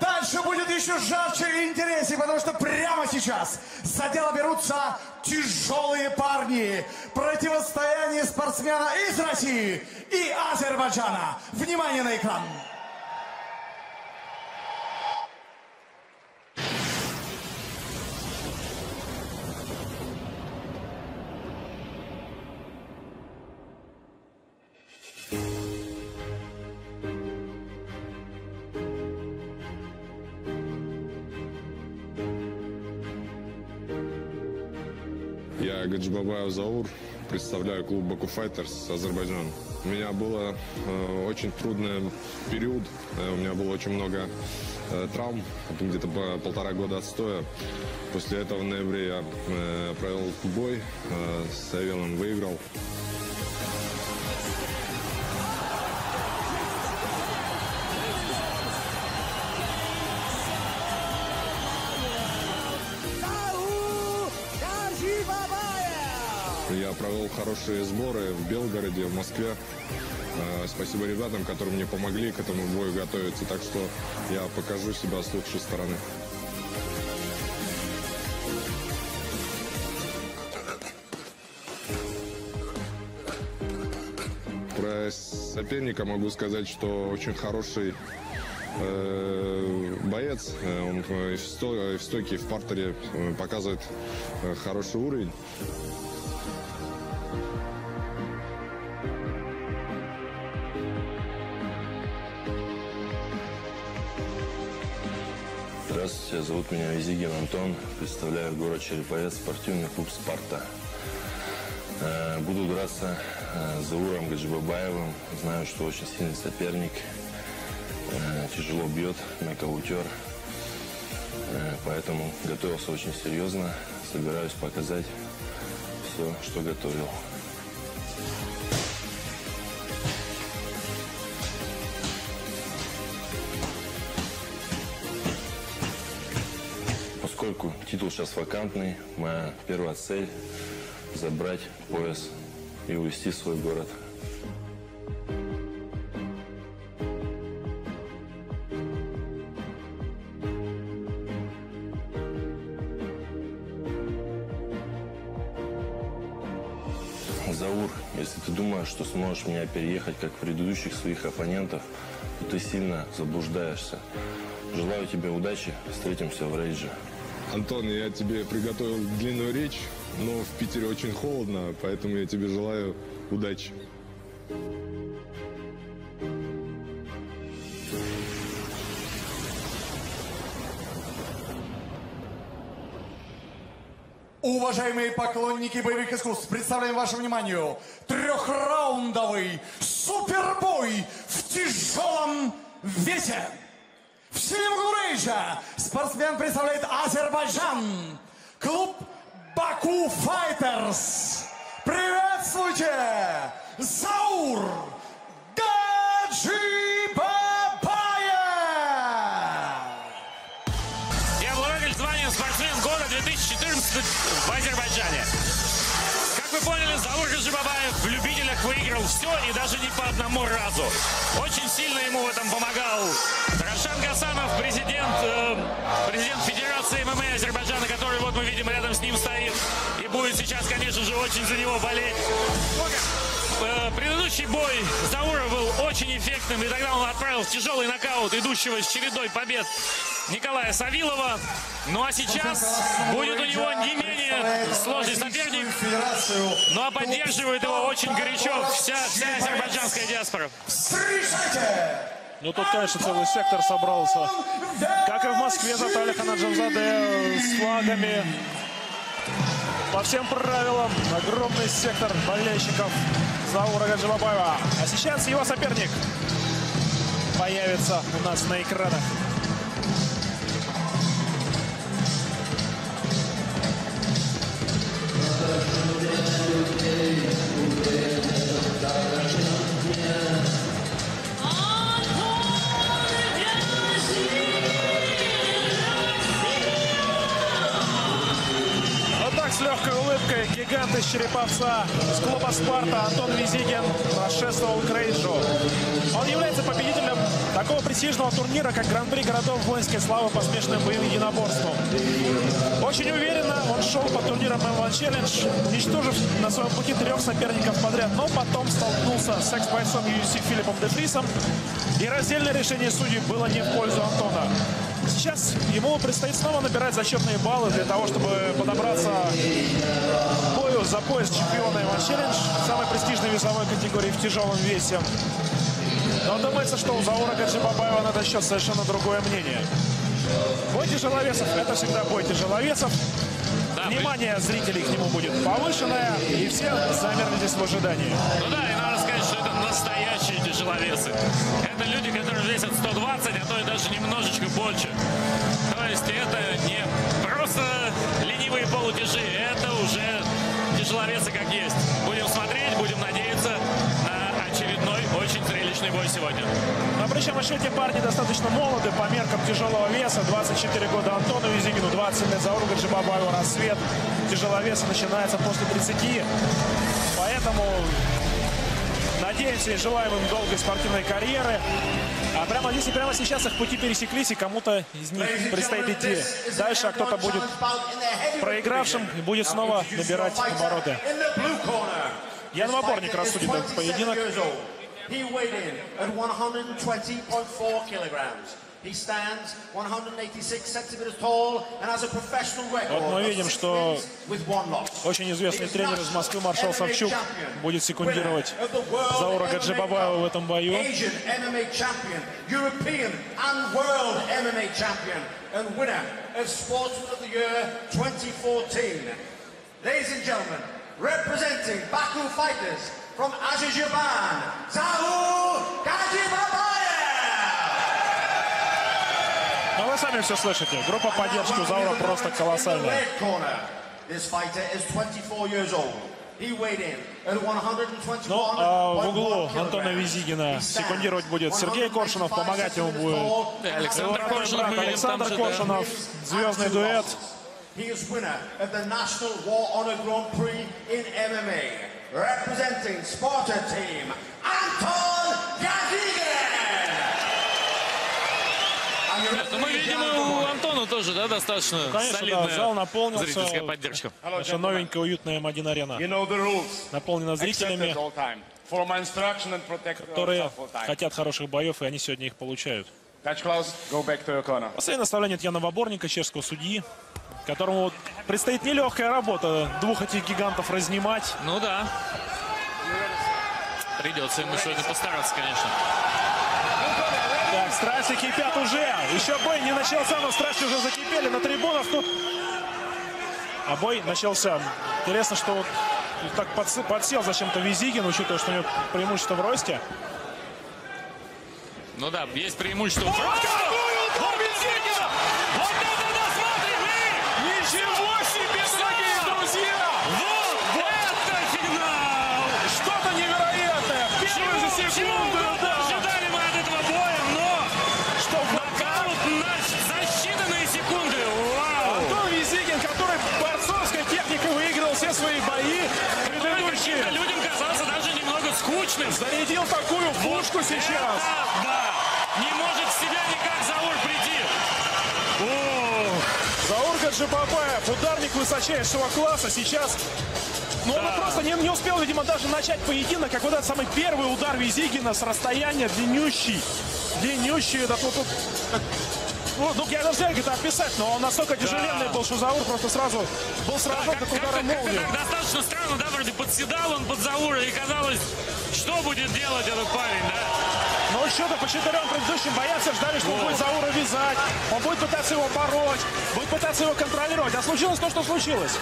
Дальше будет еще жарче и интереснее, потому что прямо сейчас за дело берутся тяжелые парни. Противостояние спортсмена из России и Азербайджана. Внимание на экран. Я Гаджибабаев Заур, представляю клуб Баку Файтерс Азербайджан. У меня было э, очень трудный период, э, у меня было очень много э, травм, где-то по- полтора года отстоя. После этого в ноябре я э, провел бой э, с Эвелом, выиграл. Я провел хорошие сборы в Белгороде, в Москве. Э, Спасибо ребятам, которые мне помогли к этому бою готовиться. Так что я покажу себя с лучшей стороны. Про соперника могу сказать, что очень хороший э, боец. Э, Он в стойке, в партере э, показывает хороший уровень. Здравствуйте, зовут меня Визигин Антон. Представляю город Череповец, спортивный клуб «Спарта». Э, Буду драться э, с Зауром Гаджибабаевым. Знаю, что очень сильный соперник. Э, Тяжело бьет, нокаутер. Поэтому готовился очень серьезно. Собираюсь показать все, что готовил. Поскольку титул сейчас вакантный, моя первая цель – забрать пояс и увести в свой город. Заур, если ты думаешь, что сможешь меня переехать, как предыдущих своих оппонентов, то ты сильно заблуждаешься. Желаю тебе удачи, встретимся в рейдже. Антон, я тебе приготовил длинную речь, но в Питере очень холодно, поэтому я тебе желаю удачи. Уважаемые поклонники боевых искусств, представляем вашему вниманию трехраундовый супербой в тяжелом весе. Углу рейджа спортсмен представляет Азербайджан. Клуб Баку Файтерс. Приветствуйте! Заур Гаджибабаев! И обладатель звания «Спортсмен года 2014» в Азербайджане. Как вы поняли, Заур Гаджибабаев в любителях выиграл все и даже не по одному разу. Очень сильно ему в этом помогал Рошан Гасанов, президент, э, президент Федерации ММА Азербайджана, который вот мы видим рядом с ним стоит. И будет сейчас, конечно же, очень за него болеть. Э, Предыдущий бой Заура был очень эффектным, и тогда он отправил тяжелый нокаут идущего с чередой побед Николая Савилова. Ну а сейчас будет у него не менее сложный соперник, ну а поддерживает его очень горячо вся, вся азербайджанская диаспора. Ну тут, конечно, целый сектор собрался. Как и в Москве, Наталья Ханаджанзаде с флагами. По всем правилам огромный сектор болельщиков Заура Гаджибабаева. А сейчас его соперник появится у нас на экранах. Вот так легкой улыбкой гигант из Череповца с клуба «Спарта» Антон Визигин прошествовал к рейджу. Он является победителем такого престижного турнира, как Гран-при городов воинской славы по смешанным боевым единоборствам. Очень уверенно он шел по турнирам M1 Challenge, уничтожив на своем пути трех соперников подряд, но потом столкнулся с экс-бойцом UFC Филиппом Дефрисом, и раздельное решение судей было не в пользу Антона. Сейчас ему предстоит снова набирать зачетные баллы для того, чтобы подобраться к бою за пояс чемпиона Иван Челлендж в самой престижной весовой категории в тяжелом весе. Но думается, что у Заура Гаджибабаева на этот счет совершенно другое мнение. Бой тяжеловесов – это всегда бой тяжеловесов. Внимание зрителей к нему будет повышенное, и все замерли здесь в ожидании. Ну да, и это тяжеловесы. Это люди, которые весят 120, а то и даже немножечко больше. То есть это не просто ленивые полутяжи, это уже тяжеловесы как есть. Будем смотреть, будем надеяться на очередной очень зрелищный бой сегодня. Но причем еще эти парни достаточно молоды по меркам тяжелого веса. 24 года Антону Визигину, 20 лет Зауру Гаджибабаеву. Рассвет тяжеловеса начинается после 30. Поэтому надеемся и желаем им долгой спортивной карьеры. А прямо здесь и прямо сейчас их пути пересеклись, и кому-то из них предстоит идти дальше, а кто-то будет проигравшим и будет снова набирать обороты. Ян Ваборник рассудит этот поединок. He weighed in at 120.4 kilograms. He stands 186 centimeters tall and has a professional record Вот мы видим, что. Очень известный тренер из Москвы Маршал Савчук будет секундировать Заура Гаджибабаева в этом бою. Asian MMA champion, European and World MMA champion, and winner of Sportsman of the Year 2014. Ladies and gentlemen, representing Baku Fighters from Azerbaijan, Zaur Gadjibabaya! Но вы сами все слышите. Группа поддержки у Заура просто колоссальная. Red corner. This fighter is 24 years old. He weighed in at 121. Ну, а в углу Антона Визигина секундировать будет Сергей Коршунов, помогать ему будет И Александр Коршунов, брат Александр. Коршунов, звездный дуэт. He is winner of the National War Honor Grand Prix in MMA. Representing Sparta Team, Anton Gavigan! Ну, мы видим, у Антона тоже, да, достаточно Конечно, да, солидная зал наполнился. зрительская поддержка. Наша новенькая уютная М1 арена You know наполнена зрителями, которые хотят хороших боев, и они сегодня их получают. Последнее наставление от Яна Ваборника, чешского судьи, которому предстоит нелегкая работа двух этих гигантов разнимать. Ну да. Придется ему сегодня постараться, конечно. Так, страсти кипят уже. Еще бой не начался, но страсти уже закипели на трибунах. Тут... А бой начался. Интересно, что вот так подс- подсел зачем-то Визигин, учитывая, что у него преимущество в росте. Ну да, есть преимущество. Вот удар Визигина! Вот это досмотрим! Ничего себе, дорогие друзья! Вот это финал! Что-то невероятное! Первую же Чего секунду, угодно да! ожидали мы от этого боя, но Что нокаут на за считанные секунды. Вау! Антон Визигин, который борцовской техникой выиграл все свои бои предыдущие, Каким-то людям казался даже немного скучным. Зарядил такую пушку сейчас. Это да! Не может в себя никак Заур прийти. Заур Гаджибабаев, ударник высочайшего класса, сейчас... Ну, он просто не, не успел, видимо, даже начать поединок, как вот этот самый первый удар Визигина с расстояния длиннющий. Длиннющий этот вот... как- ну, ну, я даже как это описать, но он настолько тяжеленный был, что Заур просто сразу был сражен Как- как как-то- ударом как-то молнии. так достаточно странно, да, вроде подседал он под Заура, и казалось, что будет делать этот парень, да? Но что-то по четырем предыдущим боям все ждали, что он будет Заура вязать, он будет пытаться его пороть, будет пытаться его контролировать. А случилось то, что случилось.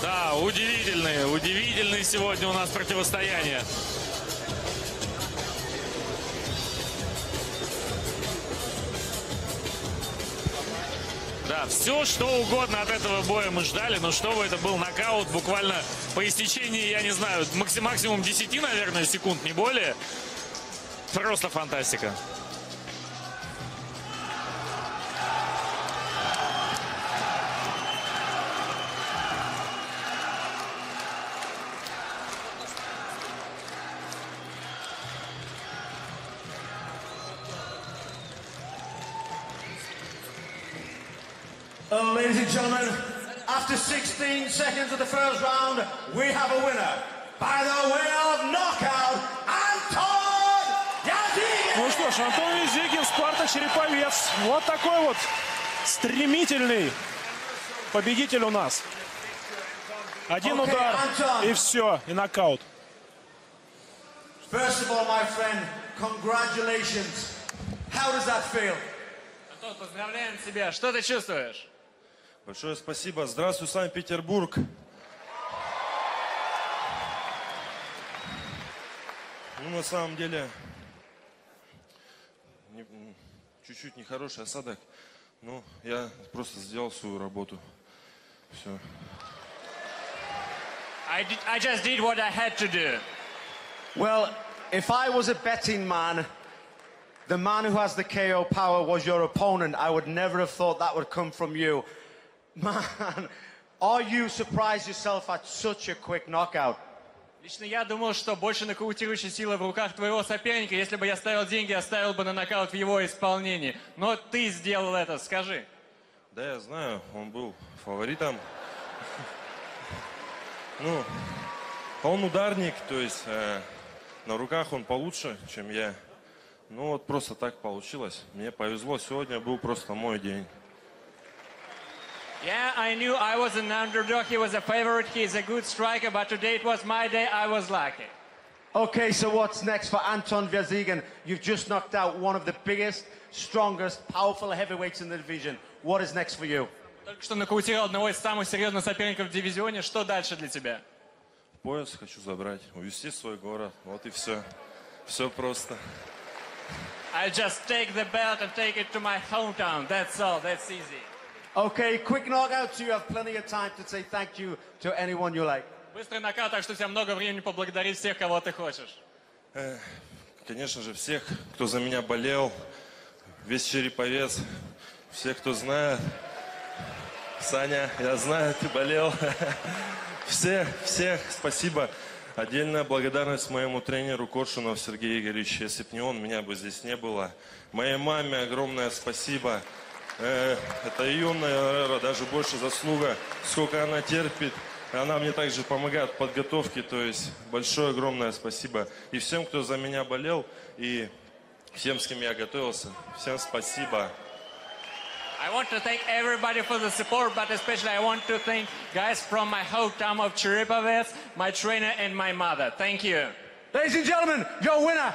Да, удивительные, удивительные сегодня у нас противостояние. Все, что угодно от этого боя мы ждали, но чтобы это был нокаут буквально по истечении, я не знаю, максим- максимум 10, наверное, секунд, не более. Просто фантастика. And gentlemen, after 16 seconds of the first round, we have a winner. By the way of knockout, Anton Yazigin! Ну что ж, Антон Визигин, Спарта Череповец. Вот такой вот стремительный победитель у нас. Один Окей, удар Антон. и все, и нокаут. First of all, my friend, congratulations. How does that feel? Антон, поздравляем тебя. Что ты чувствуешь? Большое спасибо. Здравствуй, Санкт-Петербург. Ну, на самом деле, не- чуть-чуть нехороший осадок. Ну, я просто сделал свою работу. Все. I, did, I just did what I had to do. Well, if I was a betting man, the man who has the KO power was your opponent. I would never have thought that would come from you. Man, are you surprised yourself at such a quick knockout? Лично я думал, что больше нокаутирующей силы в руках твоего соперника. Если бы я ставил деньги, я ставил бы на нокаут в его исполнении. Но ты сделал это, скажи. Да, я знаю, он был фаворитом. Ну, он ударник, то есть э, на руках он получше, чем я. Ну вот просто так получилось. Мне повезло, сегодня был просто мой день. Yeah, I knew I was an underdog. He was a favorite. He's a good striker. But today it was my day. I was lucky. Okay, so what's next for Anton Vyazigan? You've just knocked out one of the biggest, strongest, powerful heavyweights in the division. What is next for you? Только что нокаутировал одного из самых серьезных соперников в дивизионе. Что дальше для тебя? Пояс хочу забрать, увезти в свой город. Вот и все. Все просто. I'll just take the belt and take it to my hometown. That's all. That's easy. Okay, quick knockout, so you have plenty of time to say thank you to anyone you like. Быстрый нокаут, так что у тебя много времени поблагодарить всех, кого ты хочешь. Конечно же, всех, кто за меня болел, весь Череповец, всех, кто знает. Саня, я знаю, ты болел. Всех, всех, спасибо. Отдельная благодарность моему тренеру Коршунов Сергею Игоревичу. Если бы не он, меня бы здесь не было. Моей маме огромное спасибо. Э, это ее, наверное, даже больше заслуга, сколько она терпит. Она мне также помогает в подготовке, то есть большое огромное спасибо. И всем, кто за меня болел, и всем, с кем я готовился, всем спасибо. I want to thank everybody for the support, but especially I want to thank guys from my hometown of Cheripovets, my trainer and my mother. Thank you. Ladies and gentlemen, your winner!